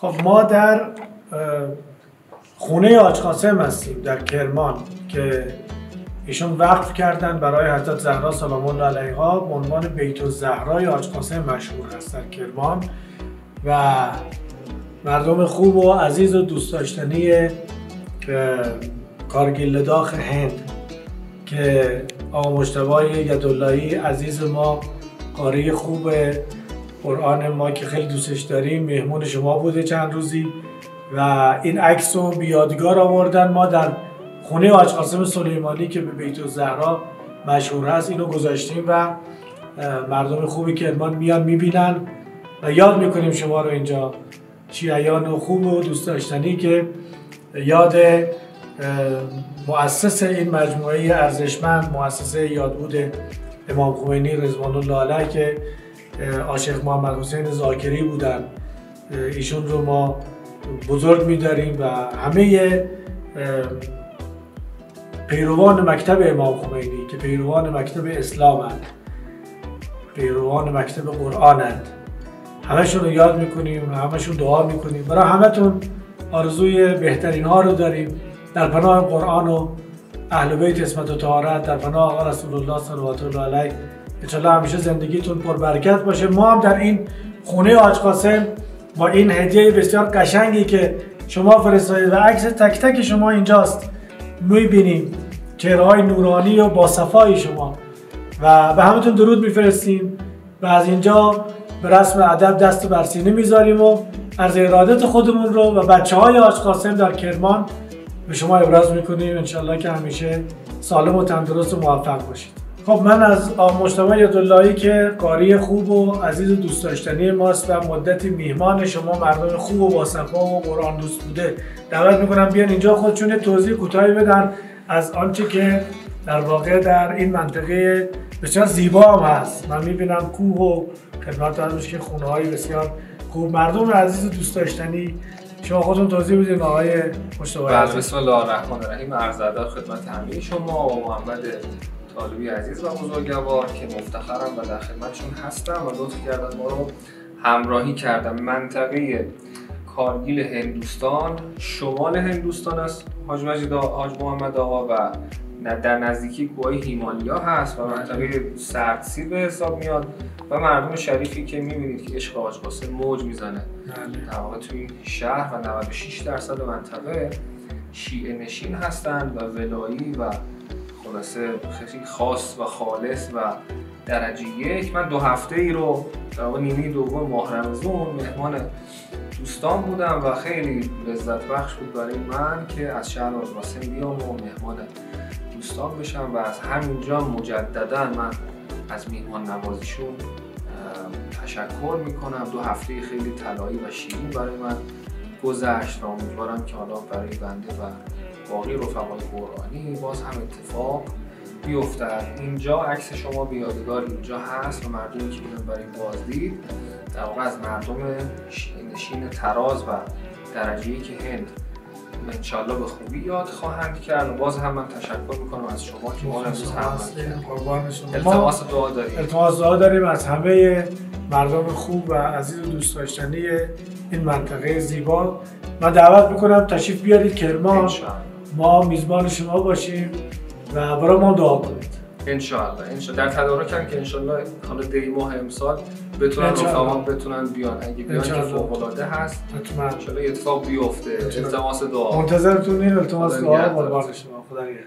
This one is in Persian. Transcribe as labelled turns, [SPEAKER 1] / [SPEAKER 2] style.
[SPEAKER 1] خب ما در خونه آج قاسم هستیم در کرمان که ایشون وقف کردن برای حضرت زهرا سلام الله علیها به عنوان بیت الزهرای آج قاسم مشهور هست در کرمان. و مردم خوب و عزیز و دوست داشتنی کارگیل داخ هند که آقا مجتبای یداللهی عزیز ما قاری خوب قرآن ما که خیلی دوستش داریم مهمون شما بوده چند روزی و این عکس رو بیادگار آوردن. ما در خونه آج قاسم سلیمانی که به بیت الزهرا مشهور هست اینو گذاشتیم و مردم خوبی کرمان میان می‌بینن و یاد می‌کنیم شما رو اینجا. شیعیان خوب و دوست داشتنی که یاد مؤسس این مجموعه ارزشمند مؤسسه یادبود امام خمینی رضوان الله علیه که عاشق محمد حسین زاکری بودن. ایشون رو ما بزرگ میداریم و همه پیروان مکتب امام خمینی که پیروان مکتب اسلام هند پیروان مکتب قرآن هند همشون رو یاد می‌کنیم همشون دعا می‌کنیم. برای همتون آرزوی بهترین ها رو داریم. در پناه قرآن و اهل بیت اسمت و طهارت در پناه آقا رسول الله صلوات الله علیه. انشالله همیشه زندگیتون پر برکت باشه. ما هم در این خونه آج قاسم با این هدیه بسیار قشنگی که شما فرستادید و عکس تک تک شما اینجاست می‌بینیم. چهره های نورانی و با صفای شما. و به همتون درود میفرستیم و از اینجا به رسم ادب دست بر سینه می‌ذاریم و از ارادت خودمون رو و بچه های آج قاسم در کرمان به شما ابراز می‌کنیم. انشالله که همیشه سالم و تندرست و موفق باشید. خب من از مجتمع یداللهی که قاری خوب و عزیز و دوست داشتنی ماست و مدتی میهمان شما مردم خوب و باصفا و قرآن دوست بوده دعوت می‌کنم بیان اینجا خودشون توضیح کوتاهی بدن از آنچه که در واقع در این منطقه بسیار زیبا هم هست. من می‌بینم کوه و خدمت که خونه های بسیار خوب. مردم عزیز و دوست داشتنی شما خودتون توضیح بدید آقای مشتبه
[SPEAKER 2] بسم الله الرحمن الرحیم. عرض خدمت همه شما و محمد طالبی عزیز و بزرگوار که مفتخرم و در خدمتشون هستم و لطف کردن ما رو همراهی کردم. منطقه کارگیل هندوستان شمال هندوستان است. حاج مجید حاج محمد آقا و در نزدیکی کوه هیمالیا هست و منطقه سردسیر به حساب میاد و مردم شریفی که می‌بینید که عشق آج موج می‌زنه. بله. در واقع توی شهر و 96 درصد منطقه شیعه نشین هستند و ولایی و خلاصه خیلی خاص و خالص و درجه یک من دو هفته ای رو در نیمه دوم ماه رمزون مهمان دوستان بودم و خیلی لذت بخش بود برای من که از شهر آج بیام و مهمان دوستان بشم و از همینجا مجددا من از میهمان نوازیشون تشکر می‌کنم. دو هفته خیلی طلایی و شیرین برای من گذشت و امیدوارم که حالا برای بنده و باقی رفقای قرآنی باز هم اتفاق بیفتد. اینجا عکس شما بیادگار اینجا هست و مردمی که اینو برای بازدید در واقع از مردم نشین تراز و درجه که هند. انشالله به خوبی یاد خواهند کرد. باز هم من تشکر می‌کنم از شما که ما امروز هم التماس دعا داریم.
[SPEAKER 1] التماس دعا داریم از همه مردم خوب و عزیز و دوست داشتنی این منطقه زیبا. من دعوت می‌کنم تشریف بیارید کرمان ما میزبان شما باشیم و برای ما دعا کنید.
[SPEAKER 2] انشالله انشالله در تدارک هم که انشالله حالا دی ماه امسال بتونن رفقا بتونن بیان. اگه بیان که فوق العاده هست حتما. انشالله اتفاق بیفته. التماس دعا.
[SPEAKER 1] منتظرتون این التماس دعا قربان شما. خدا نگهدار.